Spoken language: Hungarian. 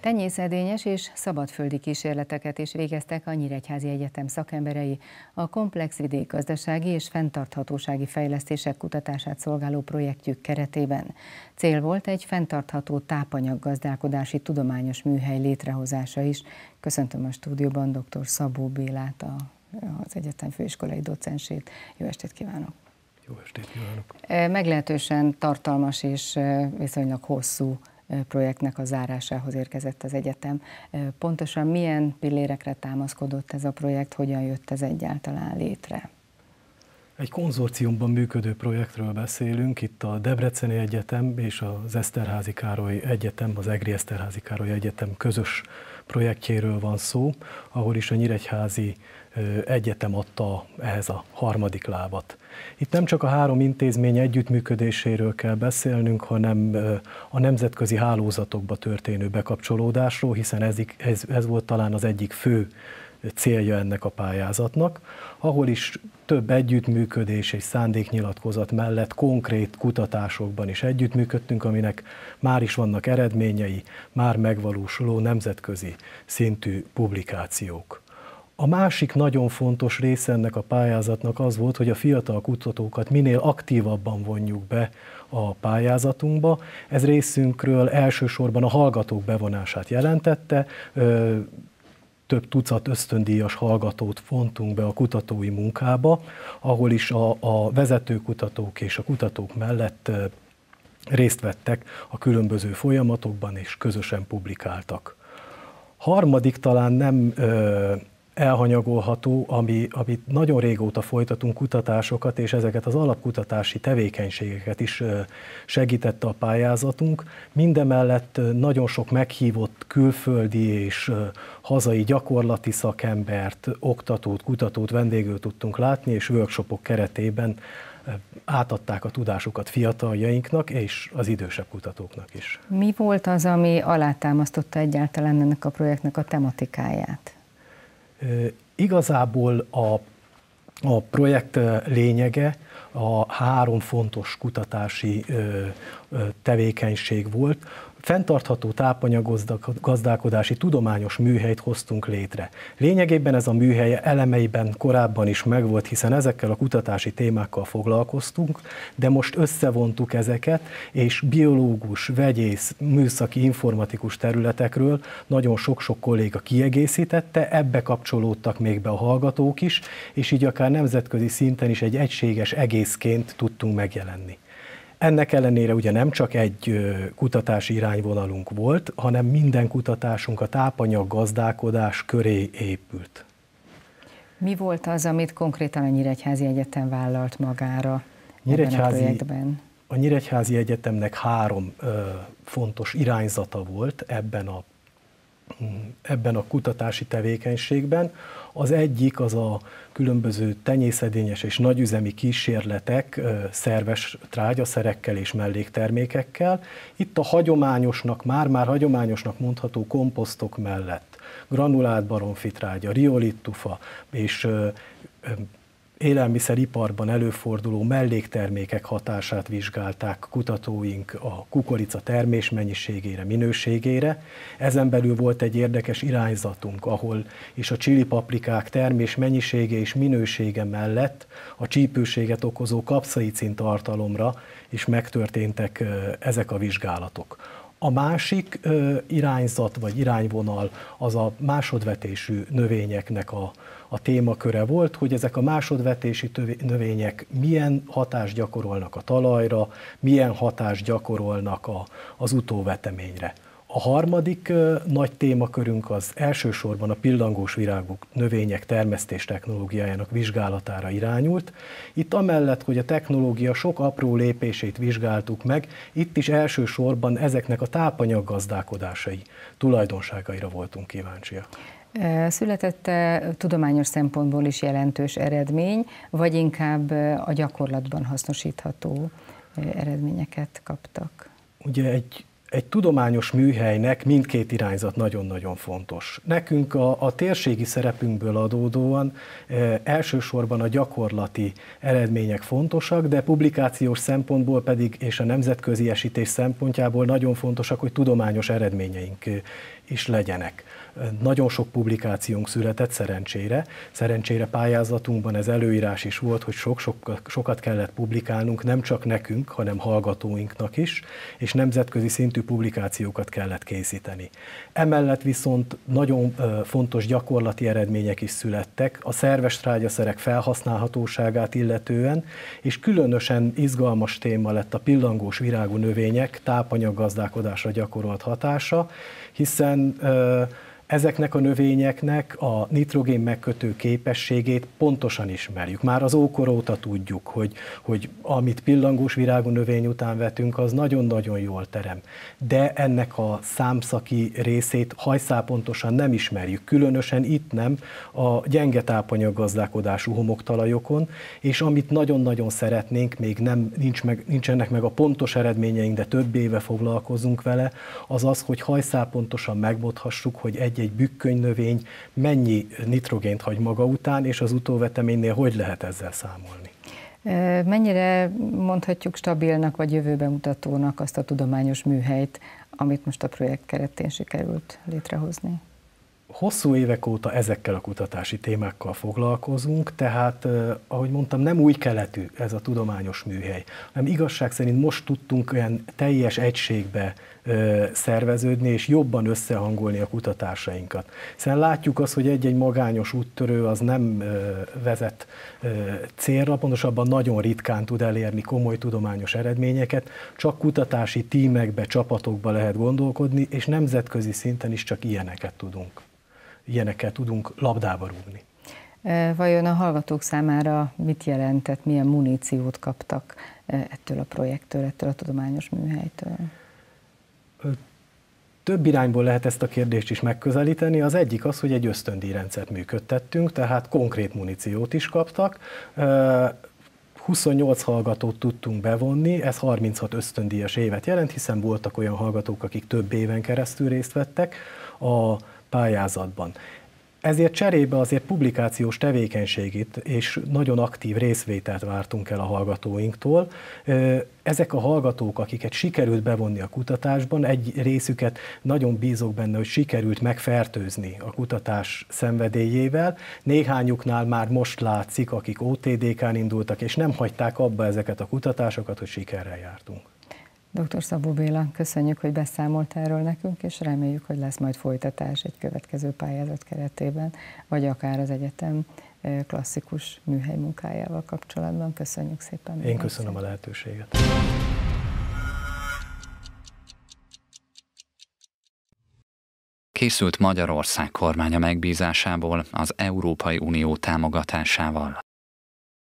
Tenyészedényes és szabadföldi kísérleteket is végeztek a Nyíregyházi Egyetem szakemberei a komplex vidékgazdasági és fenntarthatósági fejlesztések kutatását szolgáló projektjük keretében. Cél volt egy fenntartható tápanyaggazdálkodási tudományos műhely létrehozása is. Köszöntöm a stúdióban dr. Szabó Bélát, a, az egyetem főiskolai docensét. Jó estét kívánok! Jó estét kívánok! Meglehetősen tartalmas és viszonylag hosszú projektnek a zárásához érkezett az egyetem. Pontosan milyen pillérekre támaszkodott ez a projekt, hogyan jött ez egyáltalán létre? Egy konzorciumban működő projektről beszélünk, itt a Debreceni Egyetem és az Eszterházi Károly Egyetem, az EGRI Eszterházi Károly Egyetem közös projektjéről van szó, ahol is a Nyíregyházi Egyetem adta ehhez a harmadik lábat. Itt nem csak a három intézmény együttműködéséről kell beszélnünk, hanem a nemzetközi hálózatokba történő bekapcsolódásról, hiszen ez, ez, ez volt talán az egyik fő célja ennek a pályázatnak, ahol is több együttműködés és szándéknyilatkozat mellett konkrét kutatásokban is együttműködtünk, aminek már is vannak eredményei, már megvalósuló nemzetközi szintű publikációk. A másik nagyon fontos része ennek a pályázatnak az volt, hogy a fiatal kutatókat minél aktívabban vonjuk be a pályázatunkba. Ez részünkről elsősorban a hallgatók bevonását jelentette, több tucat ösztöndíjas hallgatót fontunk be a kutatói munkába, ahol is a, a vezetőkutatók és a kutatók mellett részt vettek a különböző folyamatokban, és közösen publikáltak. Harmadik talán nem elhanyagolható, ami, amit nagyon régóta folytatunk kutatásokat, és ezeket az alapkutatási tevékenységeket is segítette a pályázatunk. Mindemellett nagyon sok meghívott külföldi és hazai gyakorlati szakembert, oktatót, kutatót, vendégül tudtunk látni, és workshopok keretében átadták a tudásukat fiataljainknak és az idősebb kutatóknak is. Mi volt az, ami alátámasztotta egyáltalán ennek a projektnek a tematikáját? Igazából a, a projekt lényege a három fontos kutatási tevékenység volt, fenntartható tápanyaggazdálkodási tudományos műhelyt hoztunk létre. Lényegében ez a műhely elemeiben korábban is megvolt, hiszen ezekkel a kutatási témákkal foglalkoztunk, de most összevontuk ezeket, és biológus, vegyész, műszaki, informatikus területekről nagyon sok-sok kolléga kiegészítette, ebbe kapcsolódtak még be a hallgatók is, és így akár nemzetközi szinten is egy egységes egészként tudtunk megjelenni. Ennek ellenére ugye nem csak egy kutatási irányvonalunk volt, hanem minden kutatásunk a tápanyag gazdálkodás köré épült. Mi volt az, amit konkrétan a Nyíregyházi Egyetem vállalt magára Nyíregyházi, ebben a projektben? A Nyíregyházi Egyetemnek három ö, fontos irányzata volt ebben a ebben a kutatási tevékenységben. Az egyik az a különböző tenyészedényes és nagyüzemi kísérletek szerves trágyaszerekkel és melléktermékekkel. Itt a hagyományosnak, már-már hagyományosnak mondható komposztok mellett granulált baromfitrágya, riolittufa és élelmiszeriparban előforduló melléktermékek hatását vizsgálták kutatóink a kukorica termés mennyiségére, minőségére. Ezen belül volt egy érdekes irányzatunk, ahol is a csili paprikák termés mennyisége és minősége mellett a csípőséget okozó kapszaicin tartalomra is megtörténtek ezek a vizsgálatok. A másik ö, irányzat vagy irányvonal az a másodvetésű növényeknek a, a témaköre volt, hogy ezek a másodvetési növények milyen hatást gyakorolnak a talajra, milyen hatást gyakorolnak a, az utóveteményre. A harmadik nagy témakörünk az elsősorban a pillangós virágú növények termesztés technológiájának vizsgálatára irányult. Itt amellett, hogy a technológia sok apró lépését vizsgáltuk meg, itt is elsősorban ezeknek a tápanyaggazdálkodásai tulajdonságaira voltunk kíváncsiak. Született tudományos szempontból is jelentős eredmény, vagy inkább a gyakorlatban hasznosítható eredményeket kaptak? Ugye egy egy tudományos műhelynek mindkét irányzat nagyon-nagyon fontos. Nekünk a, a térségi szerepünkből adódóan e, elsősorban a gyakorlati eredmények fontosak, de publikációs szempontból pedig és a nemzetközi esítés szempontjából nagyon fontosak, hogy tudományos eredményeink is legyenek. Nagyon sok publikációnk született szerencsére. Szerencsére pályázatunkban ez előírás is volt, hogy sok-sok, sokat kellett publikálnunk, nem csak nekünk, hanem hallgatóinknak is, és nemzetközi szintű publikációkat kellett készíteni. Emellett viszont nagyon fontos gyakorlati eredmények is születtek a szerves trágyaszerek felhasználhatóságát illetően, és különösen izgalmas téma lett a pillangós virágú növények tápanyaggazdálkodásra gyakorolt hatása, hiszen En eh, ezeknek a növényeknek a nitrogén megkötő képességét pontosan ismerjük. Már az ókor óta tudjuk, hogy, hogy amit pillangós virágú növény után vetünk, az nagyon-nagyon jól terem. De ennek a számszaki részét hajszál pontosan nem ismerjük, különösen itt nem a gyenge tápanyaggazdálkodású homoktalajokon, és amit nagyon-nagyon szeretnénk, még nem, nincs meg, nincsenek meg a pontos eredményeink, de több éve foglalkozunk vele, az az, hogy hajszál pontosan megmondhassuk, hogy egy egy-egy bükköny mennyi nitrogént hagy maga után, és az utóveteménynél hogy lehet ezzel számolni? Mennyire mondhatjuk stabilnak vagy jövőbe mutatónak azt a tudományos műhelyt, amit most a projekt keretén sikerült létrehozni? Hosszú évek óta ezekkel a kutatási témákkal foglalkozunk, tehát, ahogy mondtam, nem új keletű ez a tudományos műhely, hanem igazság szerint most tudtunk olyan teljes egységbe szerveződni és jobban összehangolni a kutatásainkat. Hiszen látjuk azt, hogy egy-egy magányos úttörő az nem vezet célra, pontosabban nagyon ritkán tud elérni komoly tudományos eredményeket, csak kutatási tímekbe, csapatokba lehet gondolkodni, és nemzetközi szinten is csak ilyeneket tudunk. Ilyenekkel tudunk labdába rúgni. Vajon a hallgatók számára mit jelentett, milyen muníciót kaptak ettől a projektől, ettől a tudományos műhelytől? Több irányból lehet ezt a kérdést is megközelíteni. Az egyik az, hogy egy ösztöndíjrendszert működtettünk, tehát konkrét muníciót is kaptak. 28 hallgatót tudtunk bevonni, ez 36 ösztöndíjas évet jelent, hiszen voltak olyan hallgatók, akik több éven keresztül részt vettek a pályázatban. Ezért cserébe azért publikációs tevékenységét és nagyon aktív részvételt vártunk el a hallgatóinktól. Ezek a hallgatók, akiket sikerült bevonni a kutatásban, egy részüket nagyon bízok benne, hogy sikerült megfertőzni a kutatás szenvedélyével. Néhányuknál már most látszik, akik OTDK-n indultak, és nem hagyták abba ezeket a kutatásokat, hogy sikerrel jártunk. Dr. Szabó Béla, köszönjük, hogy beszámolt erről nekünk, és reméljük, hogy lesz majd folytatás egy következő pályázat keretében, vagy akár az egyetem klasszikus műhely munkájával kapcsolatban. Köszönjük szépen. Én köszönöm a lehetőséget. Készült Magyarország kormánya megbízásából az Európai Unió támogatásával.